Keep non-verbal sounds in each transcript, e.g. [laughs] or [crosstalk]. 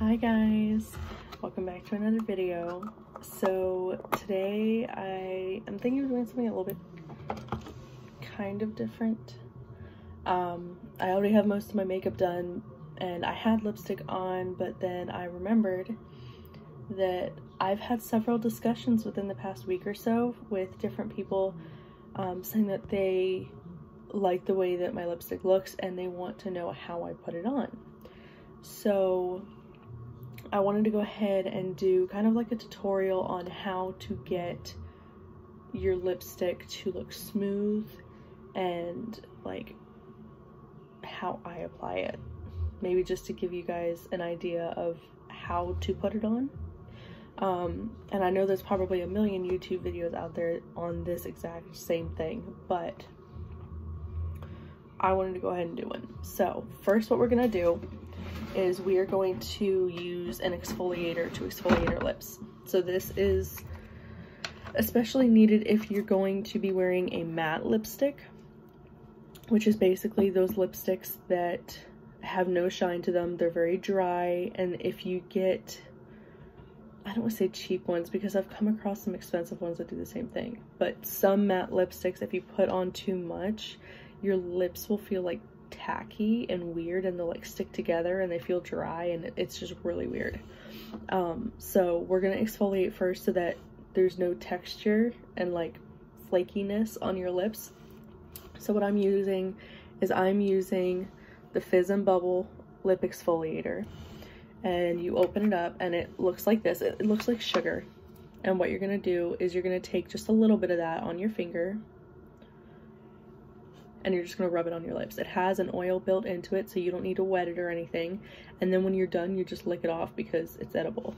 Hi guys, welcome back to another video. So today I am thinking of doing something a little bit kind of different. Um, I already have most of my makeup done and I had lipstick on, but then I remembered that I've had several discussions within the past week or so with different people um, saying that they like the way that my lipstick looks and they want to know how I put it on. So I wanted to go ahead and do kind of like a tutorial on how to get your lipstick to look smooth and like how I apply it. Maybe just to give you guys an idea of how to put it on. Um, and I know there's probably a million YouTube videos out there on this exact same thing, but I wanted to go ahead and do one. So first what we're gonna do is we are going to use an exfoliator to exfoliate our lips. So this is especially needed if you're going to be wearing a matte lipstick, which is basically those lipsticks that have no shine to them. They're very dry, and if you get, I don't want to say cheap ones because I've come across some expensive ones that do the same thing, but some matte lipsticks, if you put on too much, your lips will feel like tacky and weird and they'll like stick together and they feel dry and it's just really weird. Um, so we're gonna exfoliate first so that there's no texture and like flakiness on your lips. So what I'm using is I'm using the Fizz and Bubble lip exfoliator and you open it up and it looks like this. It, looks like sugar. And what you're gonna do is you're gonna take just a little bit of that on your finger and you're just going to rub it on your lips. It has an oil built into it, so you don't need to wet it or anything. And then when you're done, you just lick it off because it's edible.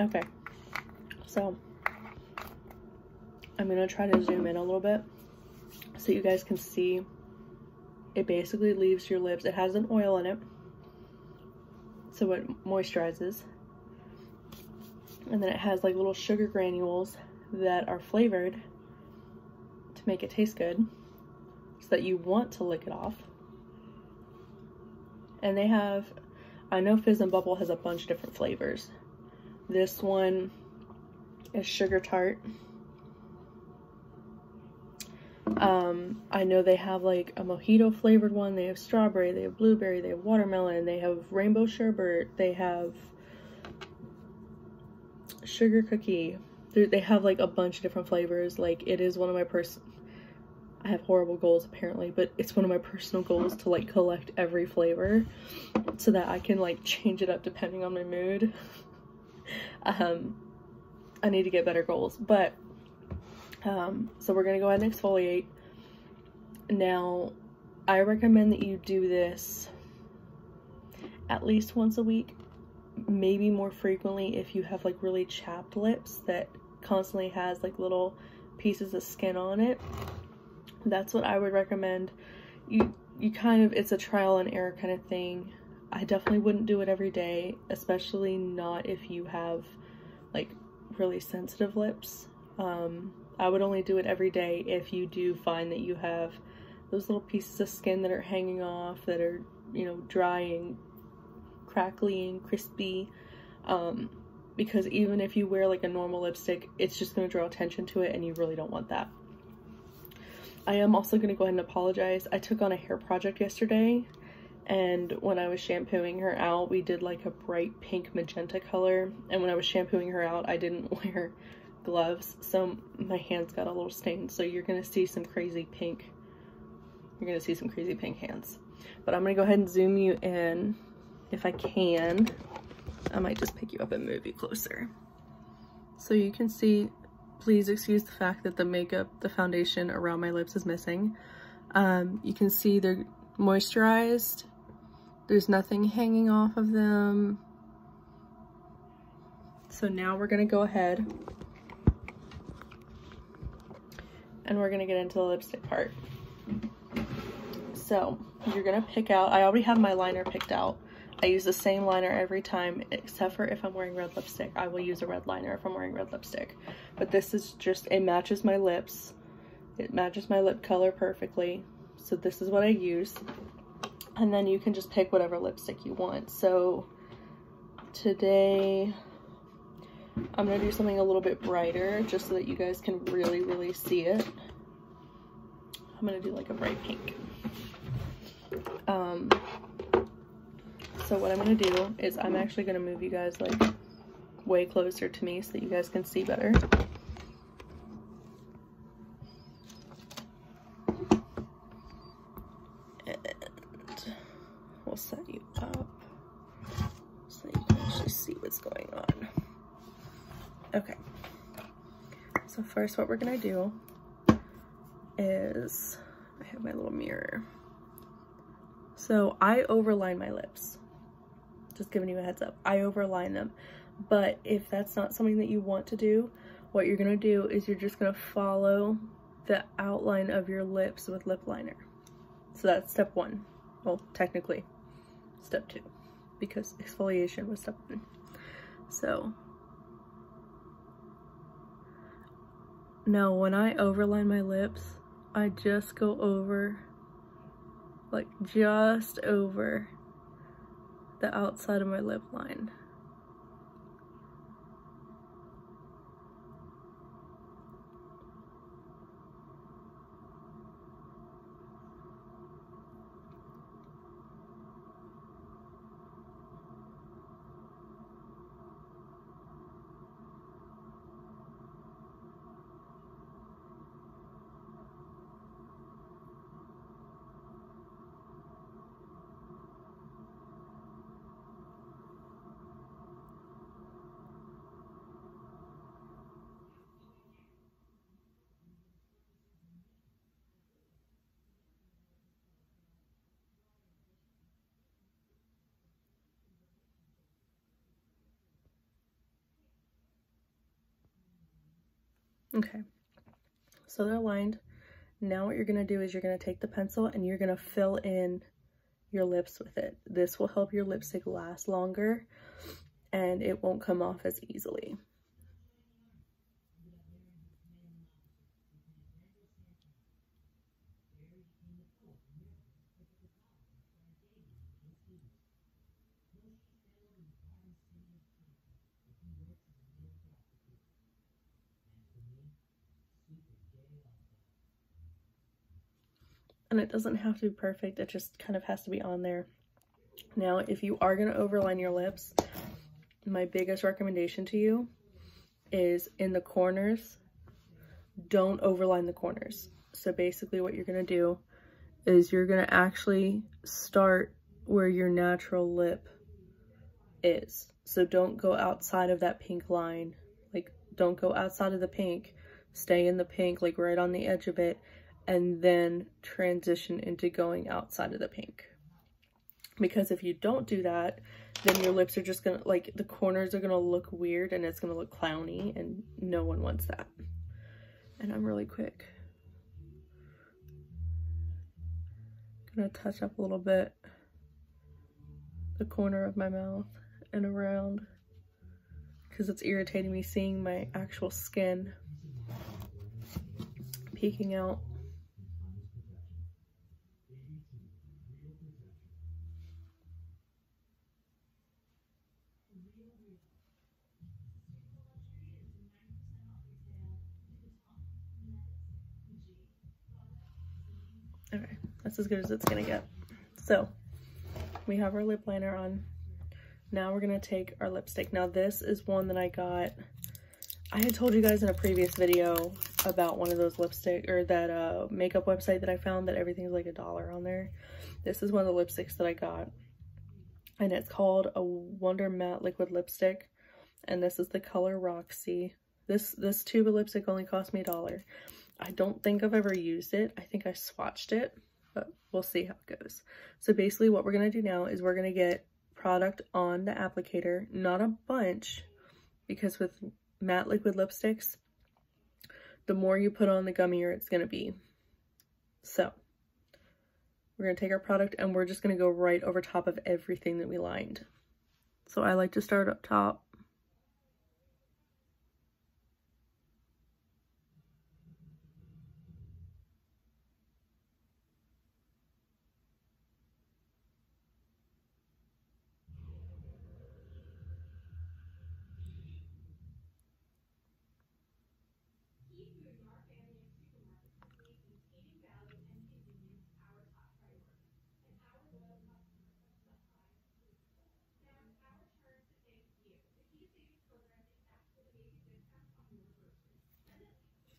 Okay, so I'm gonna try to zoom in a little bit so you guys can see it basically leaves your lips. It has an oil in it, so it moisturizes. And then it has like little sugar granules that are flavored to make it taste good so that you want to lick it off. And they have, I know Fizz and Bubble has a bunch of different flavors. This one is Sugar Tart. Um, I know they have like a mojito flavored one, they have strawberry, they have blueberry, they have watermelon, they have rainbow sherbet, they have sugar cookie. They have like a bunch of different flavors. Like it is one of my person I have horrible goals apparently, but it's one of my personal goals to like collect every flavor so that I can like change it up depending on my mood. Um, I need to get better goals, but um, so we're gonna go ahead and exfoliate. Now, I recommend that you do this at least once a week, maybe more frequently if you have like really chapped lips that constantly has like little pieces of skin on it. That's what I would recommend. You you kind of it's a trial and error kind of thing. I definitely wouldn't do it every day, especially not if you have like really sensitive lips. Um, I would only do it every day if you do find that you have those little pieces of skin that are hanging off that are, you know, drying, crackly and crispy. Um, because even if you wear like a normal lipstick, it's just going to draw attention to it and you really don't want that. I am also going to go ahead and apologize. I took on a hair project yesterday and when I was shampooing her out, we did like a bright pink magenta color. And when I was shampooing her out, I didn't [laughs] wear gloves, so my hands got a little stained. So you're gonna see some crazy pink, you're gonna see some crazy pink hands. But I'm gonna go ahead and zoom you in if I can. I might just pick you up and move you closer. So you can see, please excuse the fact that the makeup, the foundation around my lips is missing. Um, you can see they're moisturized there's nothing hanging off of them. So now we're gonna go ahead and we're gonna get into the lipstick part. So you're gonna pick out, I already have my liner picked out. I use the same liner every time except for if I'm wearing red lipstick. I will use a red liner if I'm wearing red lipstick. But this is just, it matches my lips. It matches my lip color perfectly. So this is what I use. And then you can just pick whatever lipstick you want. So today I'm going to do something a little bit brighter just so that you guys can really, really see it. I'm going to do like a bright pink. Um, so what I'm going to do is I'm actually going to move you guys like way closer to me so that you guys can see better. And we'll set you up so you can actually see what's going on. Okay. So first what we're to do is, I have my little mirror. So I overline my lips just giving you a heads up. I overline them. But if that's not something that you want to do, what you're to do is you're just to follow the outline of your lips with lip liner. So that's step one. Well, technically, step two. Because exfoliation was step one. So, now when I overline my lips, I just go over, like just over the outside of my lip line. Okay, so they're lined. Now what you're to do is you're to take the pencil and you're to fill in your lips with it. This will help your lipstick last longer and it won't come off as easily. And it doesn't have to be perfect it just kind of has to be on there. Now if you are going to overline your lips my biggest recommendation to you is in the corners don't overline the corners. So basically what you're going to do is you're going to actually start where your natural lip is. So don't go outside of that pink line. Like don't go outside of the pink. Stay in the pink like right on the edge of it and then transition into going outside of the pink. Because if you don't do that, then your lips are just gonna, like, the corners are gonna look weird and it's gonna look clowny and no one wants that. And I'm really quick. Gonna touch up a little bit the corner of my mouth and around because it's irritating me seeing my actual skin peeking out. As good as it's gonna get. So, we have our lip liner on. Now we're gonna take our lipstick. Now this is one that I got, I had told you guys in a previous video about one of those lipstick, or that uh, makeup website that I found that everything's like a dollar on there. This is one of the lipsticks that I got. And it's called a Wonder Matte Liquid Lipstick. And this is the color Roxy. This, this tube of lipstick only cost me a dollar. I don't think I've ever used it. I think I swatched it, but we'll see how it goes. So basically what we're going to do now is we're going to get product on the applicator, not a bunch, because with matte liquid lipsticks, the more you put on, the gummier it's going to be. So, we're going to take our product and we're just going to go right over top of everything that we lined. So I like to start up top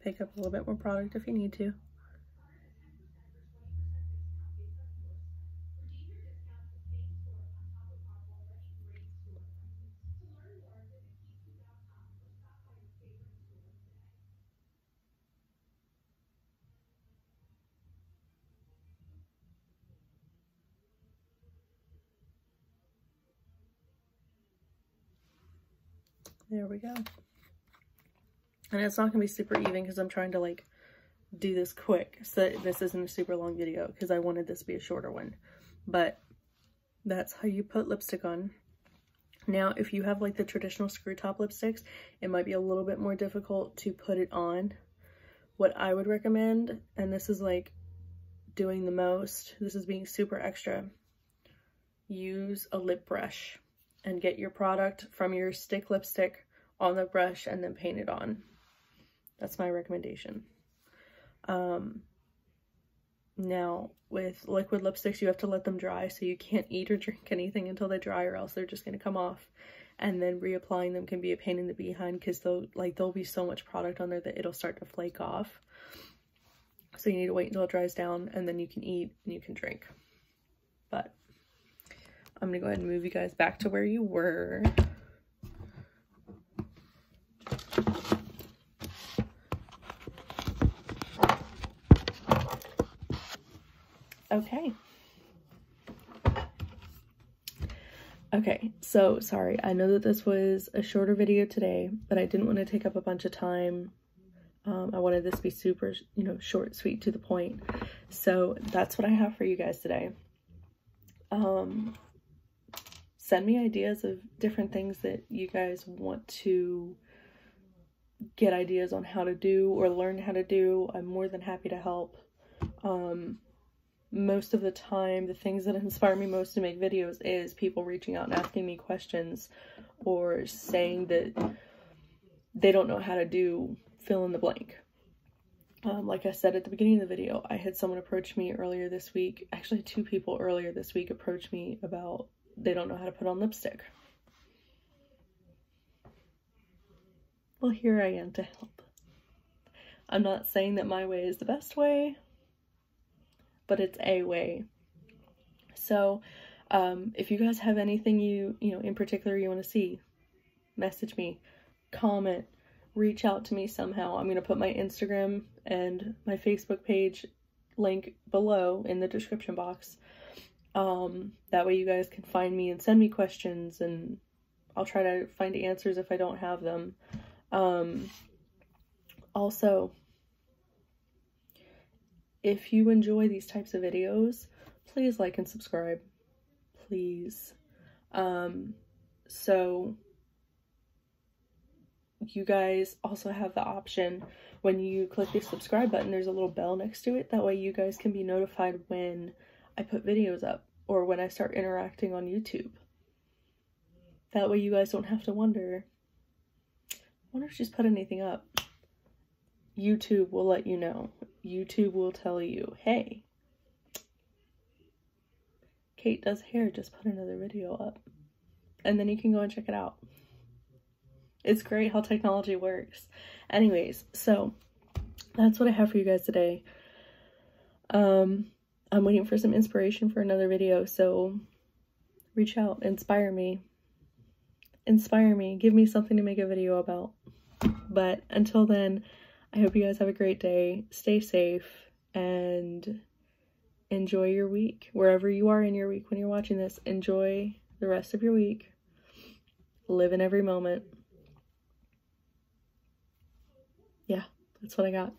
pick up a little bit more product if you need to. There we go. And it's not going to be super even because I'm trying to like do this quick so this isn't a super long video because I wanted this to be a shorter one. But that's how you put lipstick on. Now, if you have like the traditional screw top lipsticks, it might be a little bit more difficult to put it on. What I would recommend, and this is like doing the most, this is being super extra, use a lip brush and get your product from your stick lipstick on the brush and then paint it on. That's my recommendation. Um, now, with liquid lipsticks, you have to let them dry, so you can't eat or drink [laughs] anything until they dry, or else they're just going to come off. And then reapplying them can be a pain in the behind because they'll like there'll be so much product on there that it'll start to flake off. So you need to wait until it dries down, and then you can eat and you can drink. But I'm gonna go ahead and move you guys back to where you were. Okay. Okay, so sorry, I know that this was a shorter video today, but I didn't want to take up a bunch of time. Um, I wanted this to be super, you know, short, sweet, to the point. So that's what I have for you guys today. Um, send me ideas of different things that you guys want to get ideas on how to do or learn how to do. I'm more than happy to help. Um, most of the time the things that inspire me most to make videos is people reaching out and asking me questions or saying that they don't know how to do fill in the blank. Um, like I said at the beginning of the video, I had someone approach me earlier this week, actually two people earlier this week approached me about they don't know how to put on lipstick. Well, here I am to help. I'm not saying that my way is the best way, but it's a way. So, um, if you guys have anything you, you know, in particular you want to see, message me, comment, reach out to me somehow. I'm going to put my Instagram and my Facebook page link below in the description box. Um, that way you guys can find me and send me questions and I'll try to find answers if I don't have them. Um, also, if you enjoy these types of videos, please like and subscribe. Please. Um, so you guys also have the option when you click the subscribe button, there's a little bell next to it. That way you guys can be notified when I put videos up or when I start interacting on YouTube. That way you guys don't have to wonder, I wonder if she's put anything up. YouTube will let you know. YouTube will tell you, hey, Kait does hair, just put another video up. And then you can go and check it out. It's great how technology works. Anyways, so that's what I have for you guys today. Um, I'm waiting for some inspiration for another video, so reach out, inspire me. Inspire me, give me something to make a video about. But until then, I hope you guys have a great day. Stay safe and enjoy your week. Wherever you are in your week when you're watching this, enjoy the rest of your week. Live in every moment. Yeah, That's what I got.